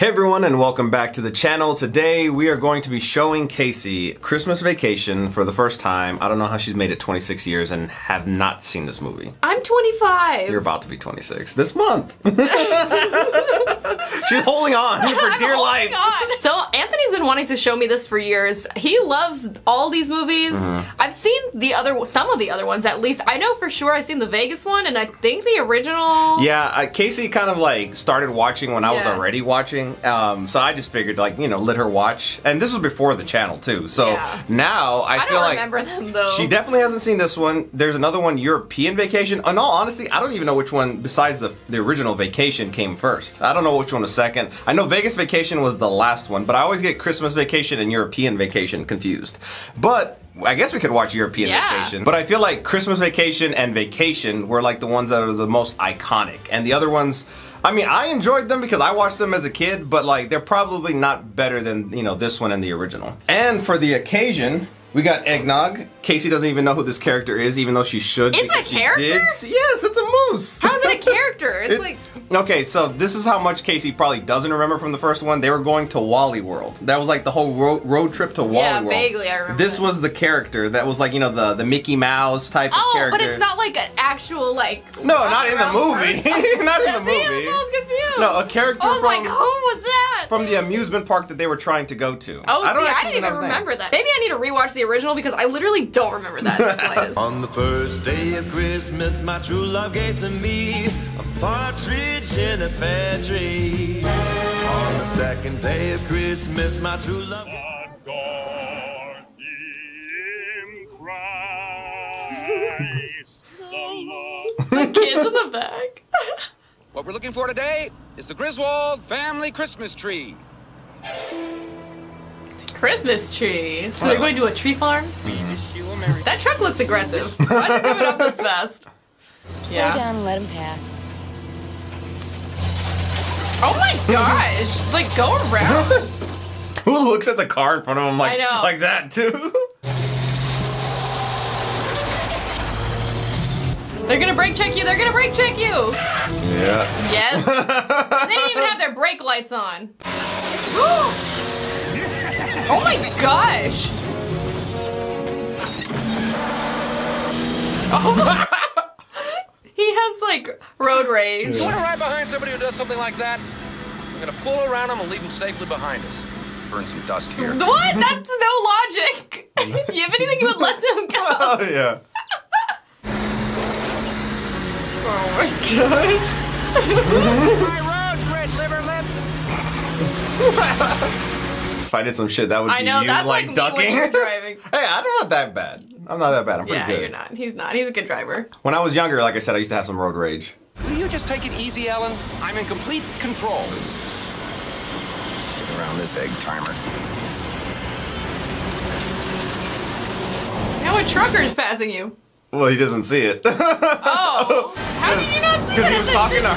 Hey everyone and welcome back to the channel. Today we are going to be showing Kacee Christmas Vacation for the first time. I don't know how she's made it 26 years and have not seen this movie. I'm 25. You're about to be 26 this month. she's holding on for I'm dear life. on. So Anthony's been wanting to show me this for years. He loves all these movies. Mm-hmm. I've seen the other, some of the other ones at least. I know for sure I've seen the Vegas one, and I think the original. Yeah, uh, Kacee kind of like started watching when I was already watching. Um, so I just figured like, you know, let her watch. And this was before the channel too. So Yeah. now I, I feel don't like remember them though. She definitely hasn't seen this one. There's another one, European Vacation. In all honesty, I don't even know which one besides the the original Vacation came first. I don't know which one was second. I know Vegas Vacation was the last one, but I always get Christmas Vacation and European Vacation confused. But I guess we could watch European Yeah. Vacation. But I feel like Christmas Vacation and Vacation were like the ones that are the most iconic. And the other ones I mean, I enjoyed them because I watched them as a kid, but like they're probably not better than, you know, this one and the original. And for the occasion, we got eggnog. Kacee doesn't even know who this character is, even though she should. It's a character? Yes, it's a moose. How is it a character? It's It- like. Okay, so this is how much Kacee probably doesn't remember from the first one. They were going to Wally World. That was like the whole road, road trip to Wally Yeah, World. vaguely I remember This that. was the character that was like you know the the Mickey Mouse type of Oh, character. but it's not like an actual like. No, not in the movie. not in the See, movie. I was confused. No, a character I was from like, who was that? from the amusement park that they were trying to go to. Oh, I don't see, I didn't even his name. remember that. Maybe I need to rewatch the original because I literally don't remember that. in the slightest. On the first day of Christmas, my true love gave to me a partridge in a pear tree. On the second day of Christmas, my true love. Adore him, Christ the Lord. the kids in the back. What we're looking for today is the Griswold family Christmas tree. Christmas tree. So they're going to a tree farm? Wish you a Merry That truck looks aggressive. Why is it coming up this fast? Slow Yeah. down and let him pass. Oh my gosh! Like go around. Who looks at the car in front of him like like that too? They're gonna brake check you. They're gonna brake check you. Yeah. Yes. they didn't even have their brake lights on. oh my gosh! Oh my. He has like road rage. You want to ride behind somebody who does something like that? We're gonna pull around him and leave him safely behind us. Burn some dust here. What? That's no logic. if anything, you would let them go. Oh yeah. Oh my god. My road, red liver lips. If I did some shit, that would I be know you that's like, like, ducking. me when you're driving. hey, I don't want that bad. I'm not that bad. I'm pretty Yeah, good. you're not. He's not. He's a good driver. When I was younger, like I said, I used to have some road rage. Will you just take it easy, Ellen? I'm in complete control. Get around this egg timer. Now a trucker's passing you. Well, he doesn't see it. Oh, how did you not see Because that? he was It's a talking big to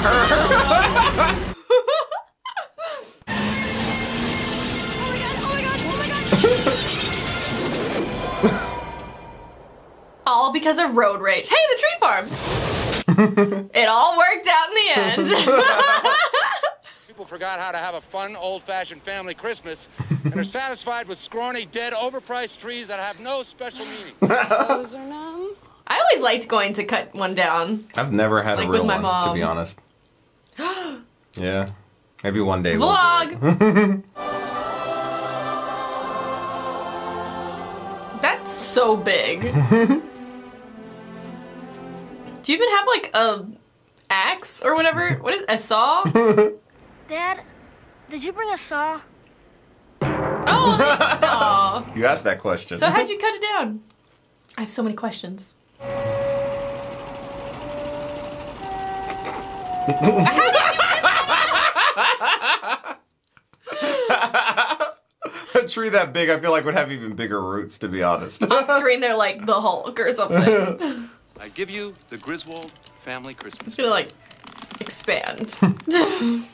her. All because of road rage. Hey, the tree farm. it all worked out in the end. People forgot how to have a fun, old-fashioned family Christmas and are satisfied with scrawny, dead, overpriced trees that have no special meaning. Those are numb. I always liked going to cut one down. I've never had Like a with real my one, to be honest. yeah. Maybe one day. we'll. Vlog. That's so big. Do you even have like a axe or whatever? What is a saw? Dad, did you bring a saw? Oh, they- aw. You asked that question. So how'd you cut it down? I have so many questions. a tree that big, I feel like would have even bigger roots, to be honest. Off screen, they're like the Hulk or something. I give you the Griswold family Christmas. It's gonna like expand.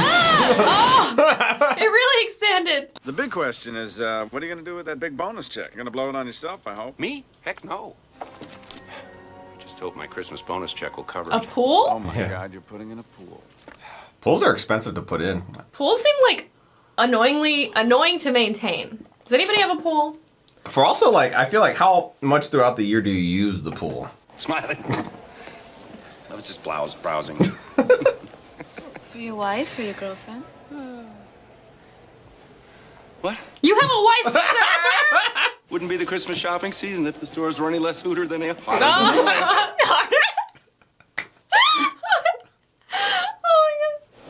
Ah! Oh! It really expanded. The big question is, uh, what are you going to do with that big bonus check? You're going to blow it on yourself, I hope. Me? Heck no. Just hope my Christmas bonus check will cover A it. Oh pool? my Yeah. God, you're putting in a pool. Pools are expensive to put in. Pools seem like annoyingly annoying to maintain. Does anybody have a pool? For also like, I feel like how much throughout the year do you use the pool? Smiling. I was just blouse browsing. For your wife or your girlfriend? what? You have a wife, sir. Wouldn't be the Christmas shopping season if the stores were any less hooter than they are. Oh, oh my god.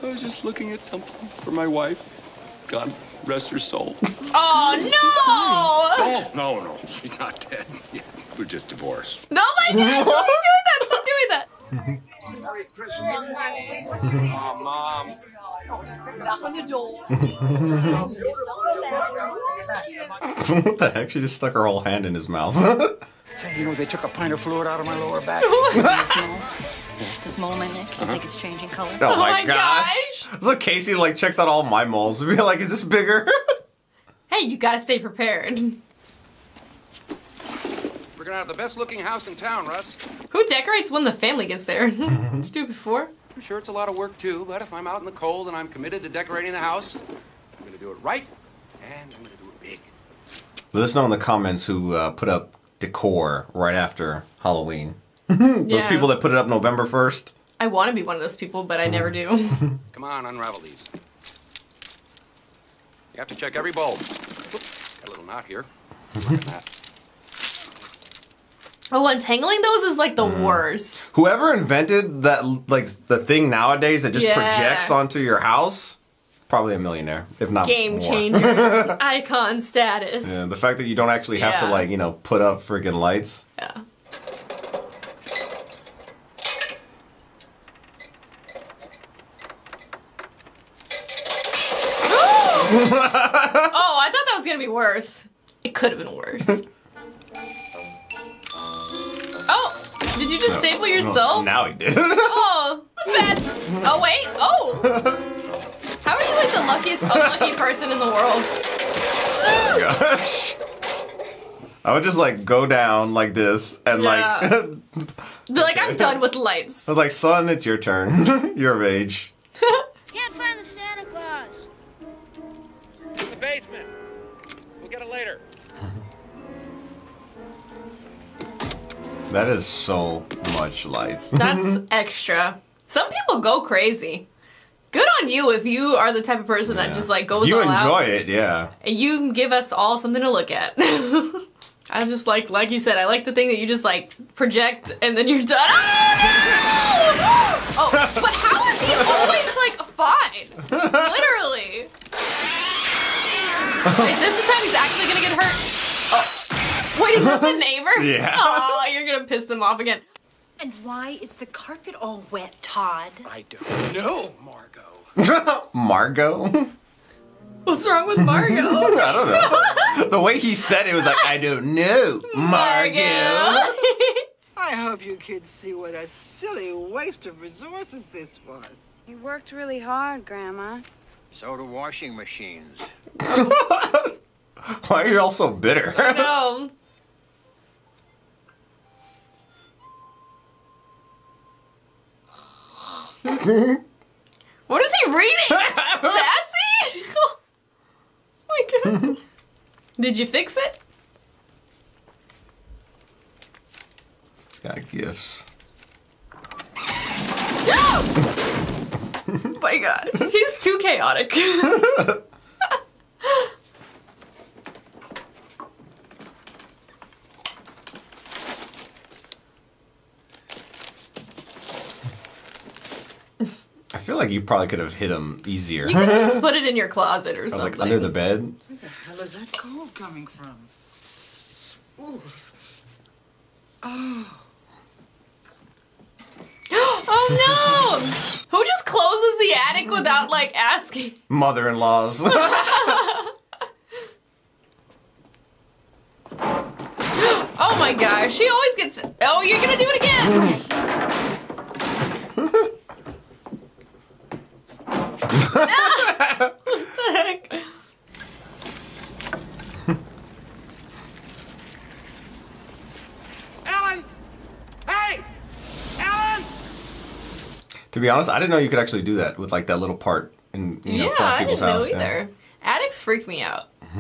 I was just looking at something for my wife. God rest her soul. Oh no! Oh, no, no, she's not dead. Yeah, we're just divorced. No, my god! Stop doing that! Stop doing that! Oh, Mom. Knock on the door. what the heck? She just stuck her whole hand in his mouth. You know, they took a pint of fluid out of my lower back. This mole in my neck, you think it's changing color? Oh, my, my gosh. So Kacee like checks out all my moles. Be like, is this bigger? Hey, you gotta stay prepared. We're gonna have the best looking house in town, Russ. Who decorates when the family gets there? Did you do it before? I'm sure it's a lot of work too, but if I'm out in the cold and I'm committed to decorating the house, I'm gonna do it right and I'm gonna do it big. Let us know in the comments who uh, put up decor right after Halloween. Mm-hmm. Those Yeah. people that put it up November 1st. I want to be one of those people, but I mm-hmm. never do. Come on, unravel these. You have to check every bulb. Oop, got a little knot here. Work on that. oh, untangling those is like the mm. worst. Whoever invented that, like the thing nowadays that just Yeah. projects onto your house, probably a millionaire, if not Game more. changer. Icon status. Yeah, the fact that you don't actually have to like you know put up freaking lights. Yeah. oh, I thought that was gonna be worse. It could have been worse. oh, did you just staple yourself? Now he did. Oh, that's. Oh wait. Oh. How are you like the luckiest unlucky person in the world? Oh gosh. I would just like go down like this and like Be like, I'm done with lights. I was like, son, it's your turn. You're of age. Can't find the Santa Claus. In the basement. We'll get it later. That is so much lights. That's extra. Some people go crazy. Good on you if you are the type of person that just like goes you all enjoy out. it, yeah. And you give us all something to look at. I'm just like, like you said, I like the thing that you just like project and then you're done. Oh, no! oh but how is he always like fine? Literally. Is this the time he's actually gonna get hurt? Oh. Wait, is that the neighbor? Yeah. Oh, you're gonna piss them off again. And why is the carpet all wet, Todd? I don't know, Margot. Margot? What's wrong with Margot? I don't know. The way he said it was like, I don't know. Margot. I hope you kids see what a silly waste of resources this was. You worked really hard, Grandma. So do washing machines. Why are you all so bitter? no. what is he reading? Sassy? oh my god. Did you fix it? He's got gifts. oh my god. He's too chaotic. I feel like you probably could have hit him easier. you could just put it in your closet or Or, something. like under the bed. Where the hell is that cold coming from? Ooh. Oh. Oh no! Who just closes the attic without like asking? Mother-in-laws. Oh my gosh, she always gets. Oh, you're gonna do it again! what the heck? Alan! Hey! Alan! To be honest, I didn't know you could actually do that with like that little part in you know, yeah, front I didn't know house. yeah. either. Attics freak me out.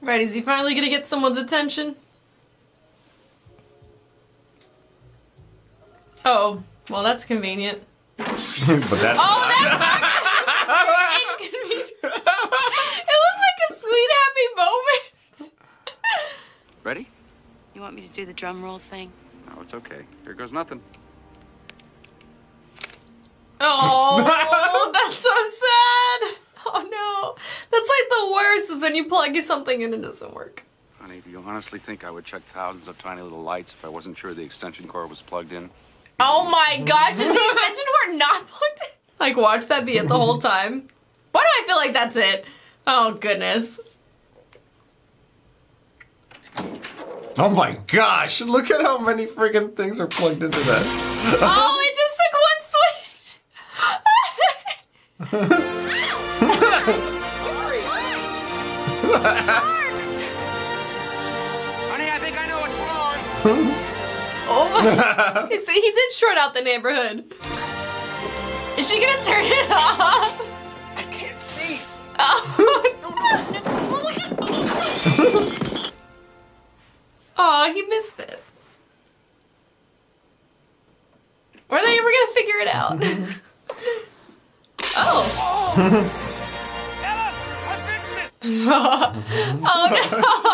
Right, is he finally gonna get someone's attention? Oh, well, that's convenient. but that's Oh, that's inconvenient. it was like a sweet, happy moment. Ready? You want me to do the drum roll thing? No, it's okay. Here goes nothing. Oh, that's so sad. Oh no, that's like the worst is when you plug something in and it doesn't work. Honey, do you honestly think I would check thousands of tiny little lights if I wasn't sure the extension cord was plugged in? Oh my gosh, is the extension cord not plugged in? Like, watch that be it the whole time. Why do I feel like that's it? Oh goodness. Oh my gosh! Look at how many freaking things are plugged into that. Oh, it just took one switch. Honey, I think I know what's wrong. Oh my. he, see, he did short out the neighborhood. Is she gonna turn it off? I can't see. Oh, oh he missed it. Were they ever gonna figure it out? oh. Ella, I fixed it. oh no.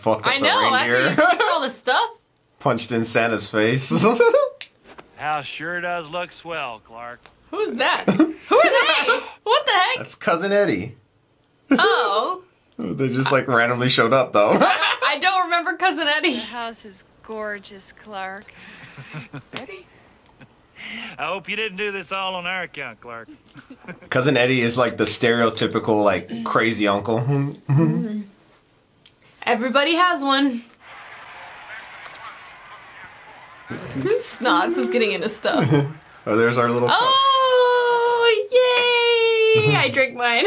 fucked up I the know. After you reindeer, all the stuff. punched in Santa's face. House sure does look swell, Clark. Who's that? Who are they? What the heck? That's cousin Eddie. Oh, They just like randomly showed up though. I don't remember cousin Eddie. The house is gorgeous, Clark. Eddie? I hope you didn't do this all on our account, Clark. cousin Eddie is like the stereotypical like crazy uncle. Mm-hmm. Everybody has one. Snots is getting into stuff. oh, there's our little. Oh, yay! I drink mine.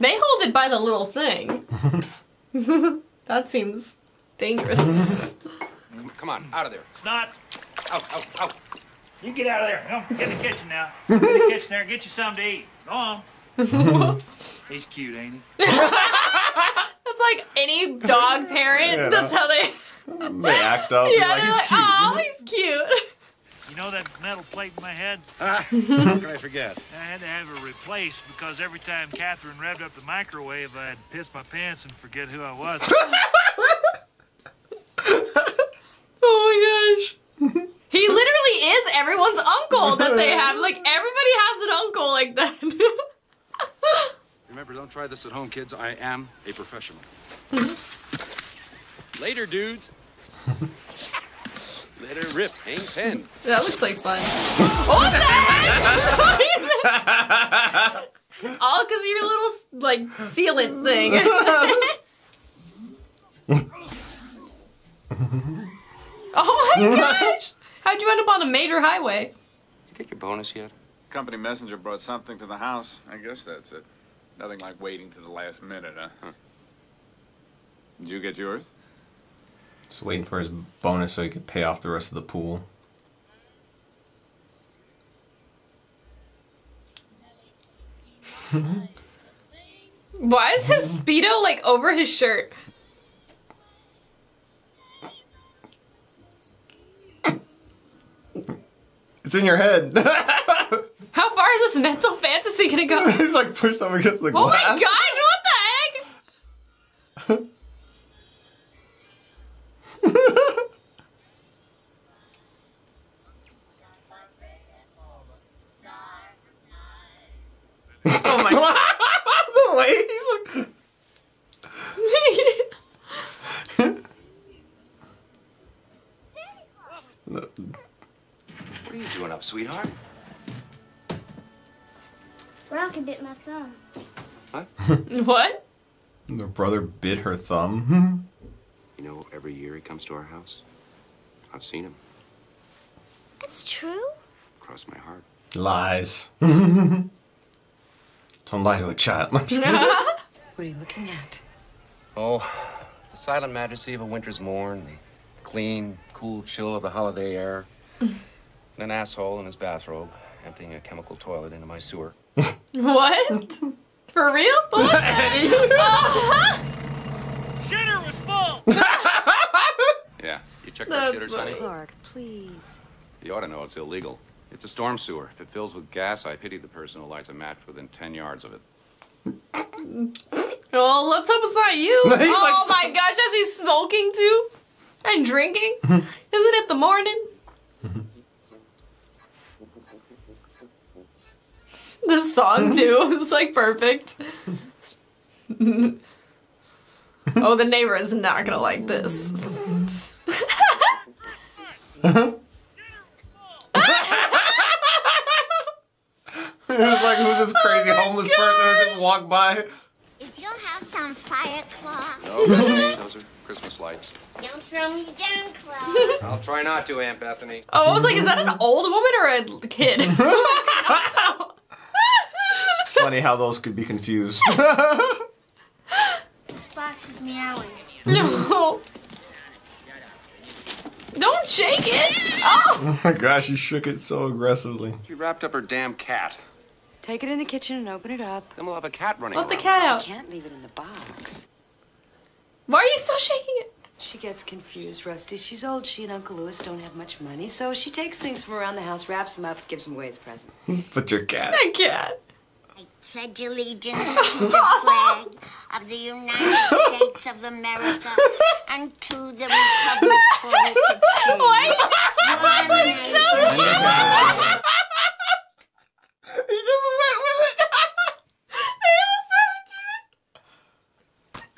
they hold it by the little thing. that seems dangerous. Come on, out of there. Snot, Out, out, out. you get out of there. Come, get in the kitchen now. Get in the kitchen there. Get you something to eat. Go on. He's cute, ain't he? That's like any dog parent. Yeah. That's how they. They act up. yeah, like they're he's like, cute. oh, he's cute. You know that metal plate in my head? Ah, how can I forget? I had to have it replaced because every time Catherine revved up the microwave, I'd piss my pants and forget who I was. Oh my gosh. He literally is everyone's uncle that they have. Like everybody has an uncle like that. Remember, don't try this at home, kids. I am a professional. Later, dudes. Let her rip. Hang ten. that looks like fun. What the heck? All because of your little like sealant thing. oh my gosh! How'd you end up on a major highway? You get your bonus yet? Company messenger brought something to the house. I guess that's it. Nothing like waiting to the last minute, huh? Did you get yours? Just waiting for his bonus so he could pay off the rest of the pool. Why is his speedo like over his shirt? It's in your head. How far is this mental fantasy gonna go? He's like pushed up against the glass. Oh my glass. gosh, what the heck? oh my god. the way he's like. What are you doing up, sweetheart? what? The brother bit her thumb. You know, every year he comes to our house. I've seen him. It's true? Cross my heart. Lies. Don't lie to a child. I'm just kidding. What are you looking at? Oh, the silent majesty of a winter's morn, the clean, cool chill of the holiday air. and an asshole in his bathrobe emptying a chemical toilet into my sewer. What? For real? What? Uh-huh. Shitter was full. Yeah, you check that shitter, Sonny? Clark, please. You ought to know it's illegal. It's a storm sewer. If it fills with gas, I pity the person who lights a match within 10 yards of it. Well, let's hope it's not you. He's oh like- my gosh, as he smoking too and drinking. Isn't it the morning? The song mm-hmm. too. It's like perfect. oh, the neighbor is not gonna like this. it was like, who's this crazy oh homeless person who just walked by? Is your house on fire, Clark? No, Bethany, those are Christmas lights. Don't throw me down, Clark. I'll try not to, Aunt Bethany. Oh, I was like, is that an old woman or a kid? It's funny how those could be confused. this box is meowing. no. Don't shake it. Oh. oh my gosh, he shook it so aggressively. She wrapped up her damn cat. Take it in the kitchen and open it up. Then we'll have a cat running Let the around. cat You out. can't leave it in the box. Why are you still shaking it? She gets confused, Rusty. She's old. She and Uncle Lewis don't have much money, so she takes things from around the house, wraps them up, gives them away as presents. But your cat. My can't. I pledge allegiance to the flag of the United States of America and to the republic for which it stands. Why? One nation. He just went with it. They all said it too.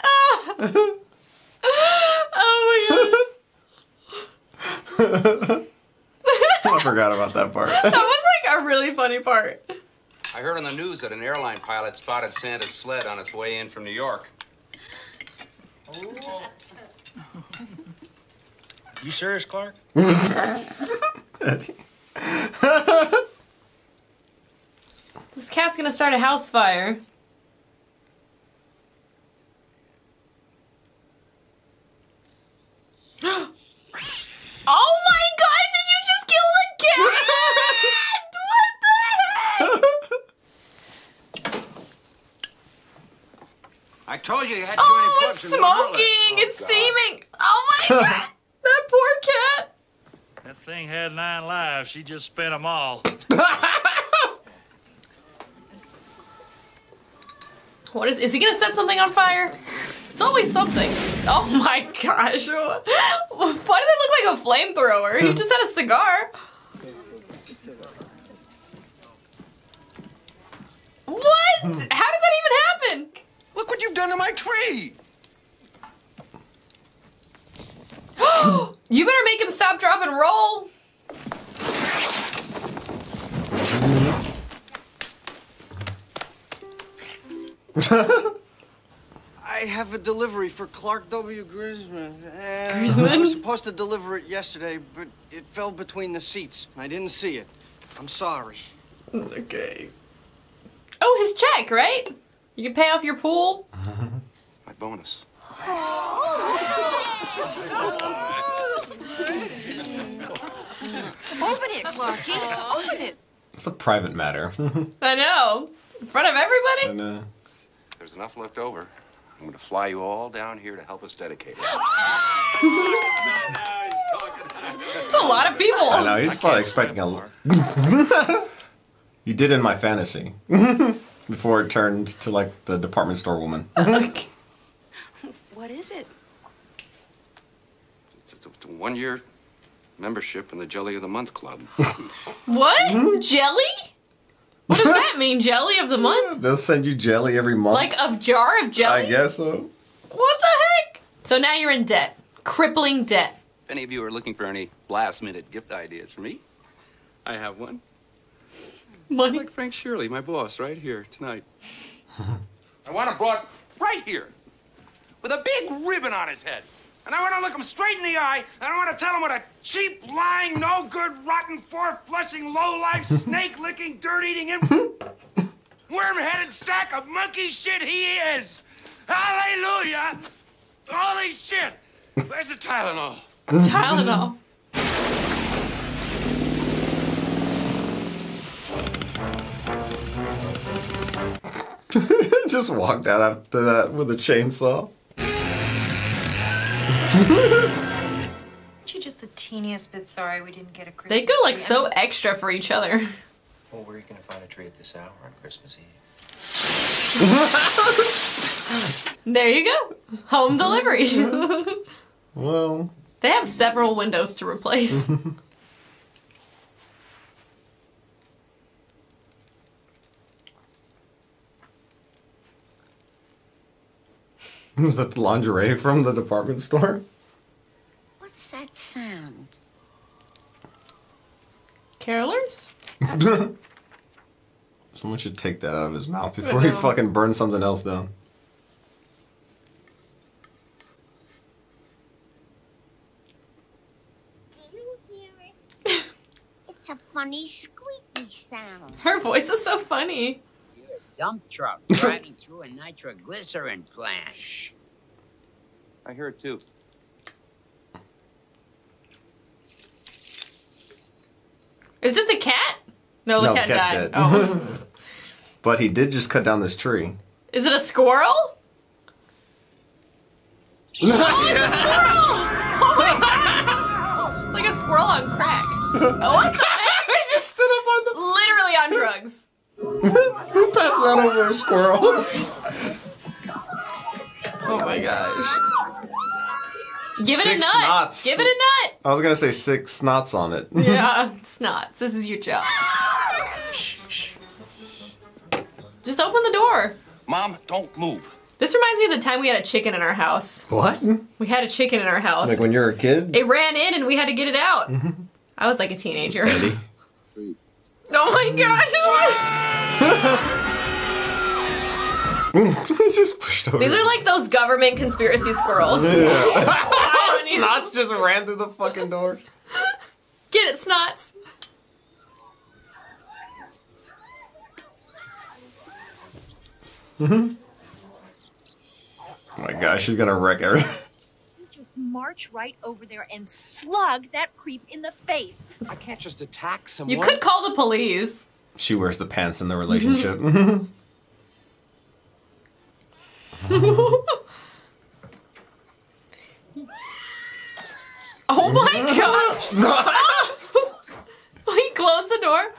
Oh. oh my god. I forgot about that part. That was like a really funny part. I heard on the news that an airline pilot spotted Santa's sled on its way in from New York. You serious, Clark? This cat's gonna start a house fire. oh my god, did you just kill the cat? what the heck? I told you you had too Oh, many it's clips in one outlet. smoking! Oh, it's God. steaming! Oh my god! that poor cat! That thing had nine lives. She just spent them all. What is is he gonna set something on fire? It's always something. Oh my gosh. Why do it look like a flamethrower? He just had a cigar. What? How did that even happen? Look what you've done to my tree! you better make him stop, drop, and roll. I have a delivery for Clark W. Grisman. Uh, Grisman? I was supposed to deliver it yesterday, but it fell between the seats. And I didn't see it. I'm sorry. Okay. Oh, his check, right? You can pay off your pool. My bonus. Open it, Clarky. Open it. It's a private matter. I know. In front of everybody? and, uh, If there's enough left over, I'm going to fly you all down here to help us dedicate it. It's a a lot of people. I know he's probably expecting a. l- you did in my fantasy before it turned to like the department store woman. What is it? It's, it's a one-year membership in the Jelly of the Month Club. What? Jelly? What does that mean? Jelly of the month? They'll send you jelly every month. Like a jar of jelly? I guess so. What the heck? So now you're in debt. Crippling debt. If any of you are looking for any last-minute gift ideas for me, I have one. Money. Like Frank Shirley, my boss, right here tonight. I want him brought right here, with a big ribbon on his head. And I want to look him straight in the eye, and I want to tell him what a cheap, lying, no good, rotten, four flushing, low life, snake licking, dirt eating, worm headed sack of monkey shit he is. Hallelujah! Holy shit! Where's the Tylenol? Tylenol. Just walked out after that with a chainsaw. Aren't you just the teeniest bit sorry we didn't get a Christmas They go like tree? so extra for each other. Well, where are you gonna find a tree at this hour on Christmas Eve? There you go. Home delivery. Well, they have several windows to replace. was that the lingerie from the department store? What's that sound? Carolers? Someone should take that out of his mouth before he fucking burns something else down. Do you hear it? it's a funny squeaky sound. Her voice is so funny. Dump truck driving through a nitroglycerin plant. Shh. I hear it too. Is it the cat? No, the No, cat cat's died. dead. Oh. But he did just cut down this tree. Is it a squirrel? Oh, my God. It's like a squirrel on crack. Oh, what the heck? he just stood up on the. Literally on drugs. Who passed that over a squirrel? Oh my gosh. Give it a Six nut. knots. Give it a nut. I was gonna say six snots on it. Yeah, snots. This is your job. Just open the door. Mom, don't move. This reminds me of the time we had a chicken in our house. What? We had a chicken in our house. Like when you were a kid? It ran in and we had to get it out. I was like a teenager. Eddie. Oh my gosh! It's just pushed over. These are like those government conspiracy squirrels. Snots just ran through the fucking door. Get it, snots. Mm-hmm. Oh my gosh, she's gonna wreck everything. Just march right over there and slug that creep in the face. I can't just attack someone. You could call the police. She wears the pants in the relationship. Oh my gosh! he closed the door.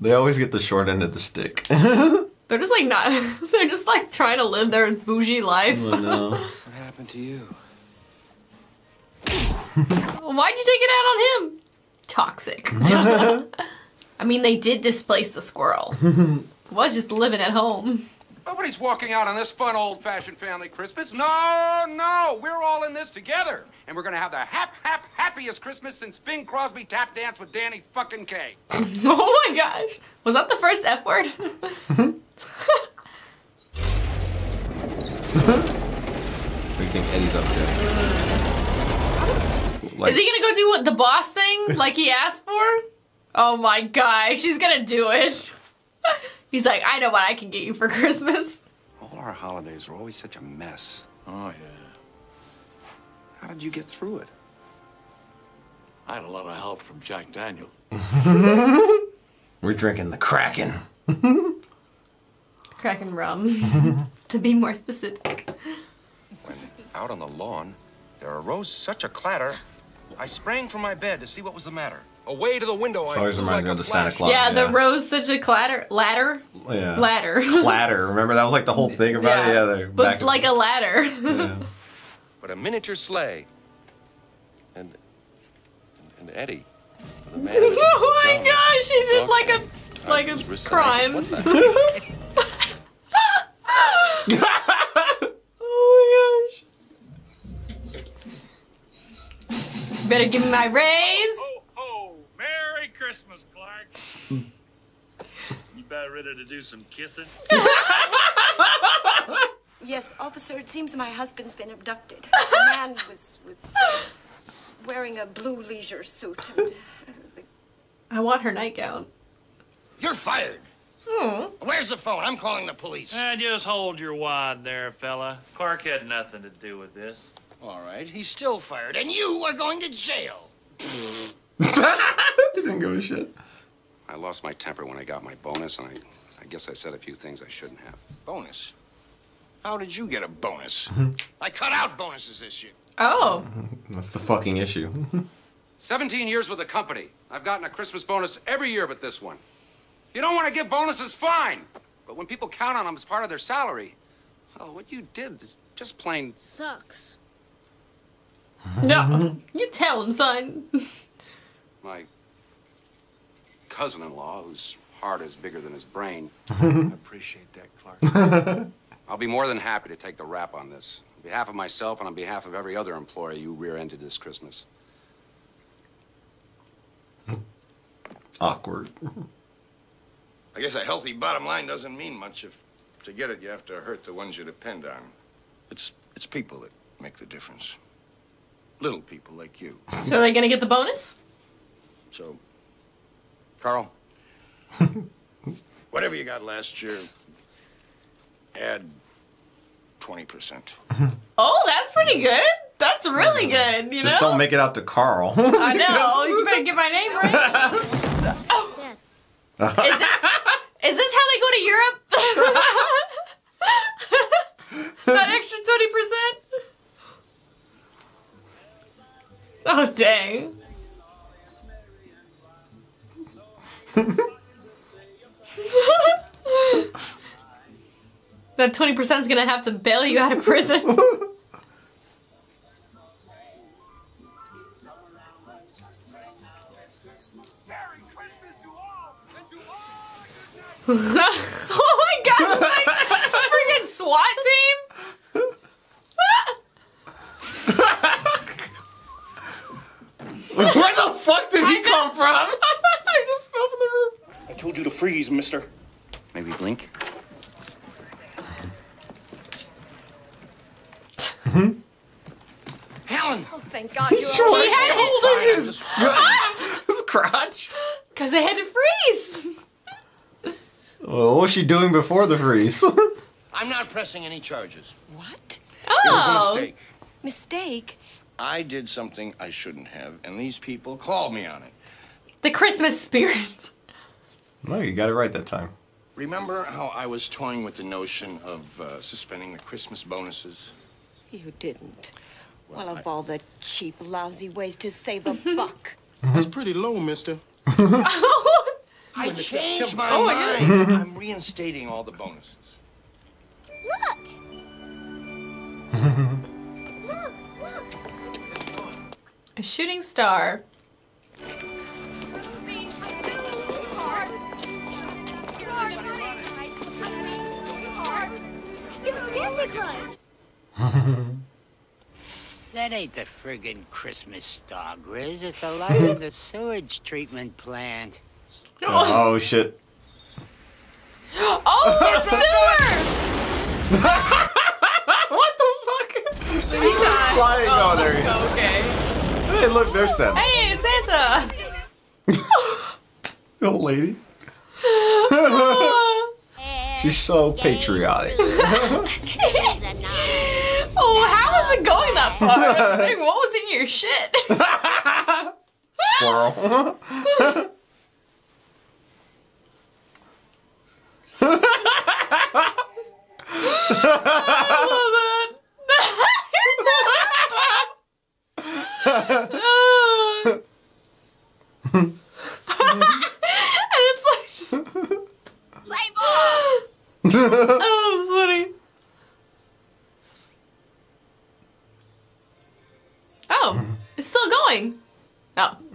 they always get the short end of the stick. They're just like not. They're just like trying to live their bougie life. Oh, I know. What happened to you? Why'd you take it out on him? Toxic. I mean, they did displace the squirrel. Was just living at home. Nobody's walking out on this fun old-fashioned family Christmas. No, no, we're all in this together. And we're gonna have the hap, hap, happiest Christmas since Bing Crosby tap danced with Danny fucking Kaye. oh my gosh. Was that the first F word? What do you think Eddie's up to? Mm. Like, Is he gonna go do what the boss thing like he asked for? Oh my gosh, he's gonna do it. He's like, I know what I can get you for Christmas. All our holidays were always such a mess. Oh, yeah. How did you get through it? I had a lot of help from Jack Daniel. We're drinking the Kraken. Kraken rum. to be more specific. When out on the lawn, there arose such a clatter, I sprang from my bed to see what was the matter. Away to the window, I Always flew reminds like me of the Santa. Claus. yeah, the rose such a clatter ladder. Yeah. Ladder. Ladder. Remember that was like the whole thing about it. Yeah, they're but it's like a ladder. But a miniature sleigh. And and Eddie. The man oh my pajamas, gosh, he did like a like a wrist crime. Oh my gosh. Better give me my raise. Oh, Merry Christmas, Clark. you about ready to do some kissing? Yes, officer, it seems my husband's been abducted. The man was was wearing a blue leisure suit. And, I want her nightgown. You're fired. Hmm. Where's the phone? I'm calling the police. Uh, just hold your wad there, fella. Clark had nothing to do with this. All right, he's still fired, and you are going to jail. He didn't give a shit. I lost my temper when I got my bonus, and I, I guess I said a few things I shouldn't have. Bonus? How did you get a bonus? I cut out bonuses this year. Oh. That's the fucking issue. 17 years with the company. I've gotten a Christmas bonus every year but this one. You don't want to give bonuses, fine. But when people count on them as part of their salary, well, what you did is just plain sucks. No, you tell him, son. My cousin-in-law, whose heart is bigger than his brain. I appreciate that, Clark. I'll be more than happy to take the rap on this. On behalf of myself and on behalf of every other employee you rear-ended this Christmas. Awkward. I guess a healthy bottom line doesn't mean much if to get it you have to hurt the ones you depend on. It's it's people that make the difference. Little people like you. So are they gonna get the bonus? So, Carl, whatever you got last year, add 20%. Oh, that's pretty good. That's really good. You Just know. don't make it out to Carl. I know. You better get my name right. Is this is this how they go to Europe? that extra twenty percent. Oh dang. that twenty percent is gonna have to bail you out of prison. oh my god, it's like a freaking SWAT team! Where the fuck did he come from? I just fell from the roof. I told you to freeze, mister. Maybe blink. Mm-hmm. Helen! Oh, thank God He you're sure all is right. holding his, his crotch. Cause I had to freeze! Well, what was she doing before the freeze? I'm not pressing any charges. What? Oh. It was a Oh. mistake. Mistake? I did something I shouldn't have, and these people called me on it. The Christmas spirit. No, you got it right that time. Remember how I was toying with the notion of uh, suspending the Christmas bonuses? You didn't. Well, of all the cheap, lousy ways to save a buck. That's pretty low, mister. I changed my Oh, my mind. I'm reinstating all the bonuses. Look. Look! A shooting star. That ain't the friggin' Christmas star, Grizz. It's a light in the sewage treatment plant. Oh, oh shit. Oh, it's sewer! what the fuck? He's not. flying oh, over there. Okay. Hey, look, there's Santa. Hey, Santa! Old lady. She's so patriotic wasn't going that far. Like, what was in your shit? Squirrel. Love that. and it's like just... label.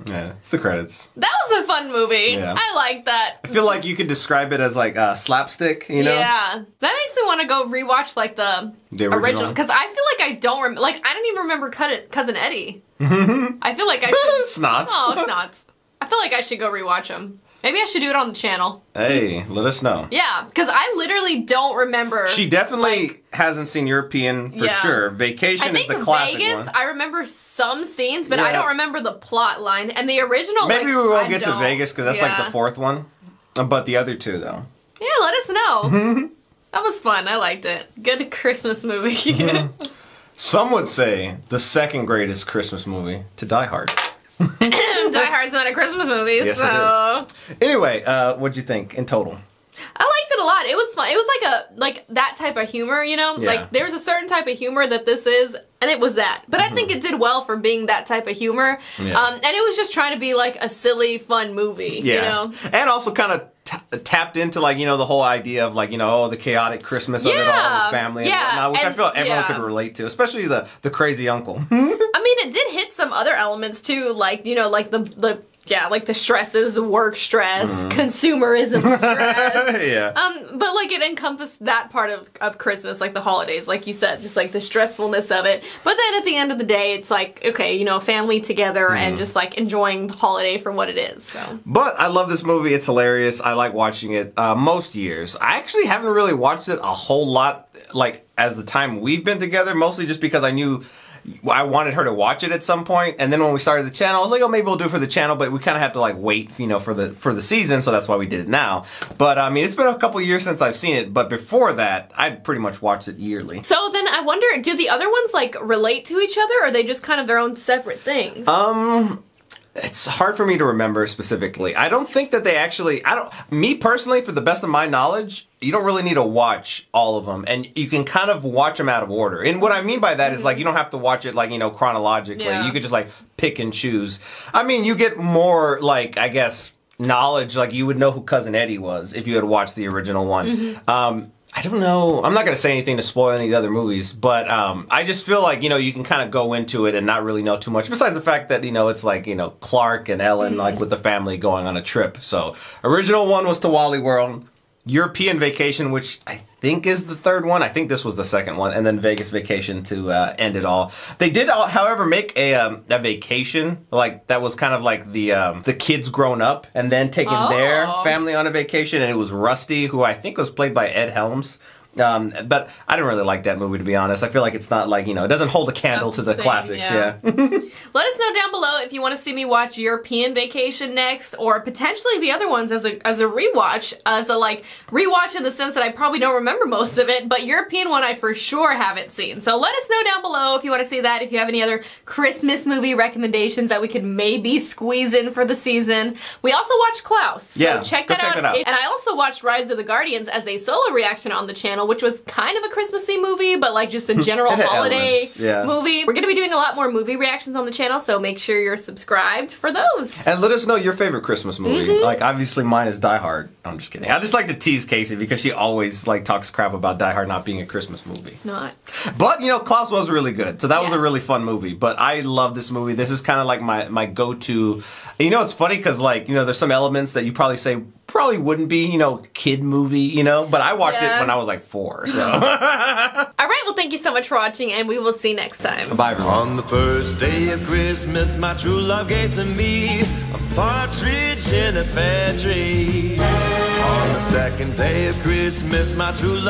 Yeah, it's the credits. that was a fun movie. Yeah. I like that. I feel like you could describe it as like uh, slapstick, you know? Yeah, that makes me want to go rewatch like the, The original. because I feel like I don't remember. like I don't even remember Cut- cousin Eddie. I feel like I should. Snots. Oh, snots. I feel like I should go rewatch them. Maybe I should do it on the channel. Hey, let us know. Yeah, because I literally don't remember. She definitely hasn't seen European for Yeah. sure. Vacation I think is the classic Vegas. one. I remember some scenes, but I don't remember the plot line. And the original. Maybe like, we won't I get to don't. Vegas because that's like the fourth one. Uh, But the other two, though. Yeah, let us know. that was fun. I liked it. Good Christmas movie. Some would say the second greatest Christmas movie to Die Hard. Die Hard's not a Christmas movie, Yes, it so Anyway, uh, what'd you think in total? I liked it a lot. It was fun. It was like a like that type of humor, you know. Yeah. Like there's a certain type of humor that this is, and it was that. But I think it did well for being that type of humor. Mm-hmm. Yeah. Um, and it was just trying to be like a silly, fun movie. Yeah. You know. And also kind of tapped into like, you know, the whole idea of like, you know, oh, the chaotic Christmas of it all, Yeah, the family and yeah, whatnot, which I and- feel everyone yeah. could relate to, especially the, the crazy uncle. I mean, it did hit some other elements too, like you know, like the the yeah, like the stresses, the work stress, Mhm. consumerism stress. yeah. Um, but like it encompassed that part of, of Christmas, like the holidays, like you said, just like the stressfulness of it. But then at the end of the day, it's like, okay, you know, family together and Mhm. just like enjoying the holiday for what it is. So But I love this movie. It's hilarious. I like watching it uh, most years. I actually haven't really watched it a whole lot, like as the time we've been together. Mostly just because I knew I wanted her to watch it at some point. And then when we started the channel, I was like, oh, maybe we'll do it for the channel. But we kind of have to like wait, you know, for the for the season. So that's why we did it now. But I mean, it's been a couple years since I've seen it. But before that, I'd pretty much watched it yearly. So then I wonder, do the other ones like relate to each other or are they just kind of their own separate things? Um, it's hard for me to remember specifically. I don't think that they actually. I don't. Me personally, for the best of my knowledge, you don't really need to watch all of them, and you can kind of watch them out of order. And what I mean by that is like you don't have to watch it like you know chronologically. Yeah. You could just like pick and choose. I mean, you get more like I guess knowledge. Like you would know who Cousin Eddie was if you had watched the original one. Mhm. Um, I don't know. I'm not going to say anything to spoil any of the other movies, but um, I just feel like you know you can kind of go into it and not really know too much. Besides the fact that you know it's like you know Clark and Ellen like with the family going on a trip. So original one was to Wally World, European Vacation, which I think is the third one. I think this was the second one, and then Vegas Vacation to uh, end it all. They did, uh, however, make a um, a vacation like that was kind of like the um, the kids grown up and then taking their Oh. family on a vacation, and it was Rusty, who I think was played by Ed Helms. Um, but I didn't really like that movie to be honest. I feel like it's not like you know it doesn't hold a candle to the classics. yeah. Yeah. Let us know down below if you want to see me watch European Vacation next, or potentially the other ones as a as a rewatch, as a like rewatch in the sense that I probably don't remember most of it, but European one I for sure haven't seen. So let us know down below if you want to see that. If you have any other Christmas movie recommendations that we could maybe squeeze in for the season. We also watched Klaus. So Yeah, check that check out. that out. And I also watched Rise of the Guardians as a solo reaction on the channel, which was kind of a Christmassy movie, but like just a general holiday yeah. movie. We're gonna be doing a lot more movie reactions on the channel, so make sure you're subscribed for those. And let us know your favorite Christmas movie. Mhm. Like obviously mine is Die Hard. I'm just kidding. I just like to tease Kacee because she always like talks crap about Die Hard not being a Christmas movie. It's not. But you know, Klaus was really good, so that was a really fun movie. But I love this movie. This is kind of like my my go to. You know, it's funny because like you know, there's some elements that you probably say probably wouldn't be you know kid movie. You know, but I watched Yeah. it when I was like four. So All right, well, thank you so much for watching, and we will see you next time. bye everyone. On the first day of Christmas, my true love gave to me a partridge in a pear tree. On the second day of Christmas, my true love.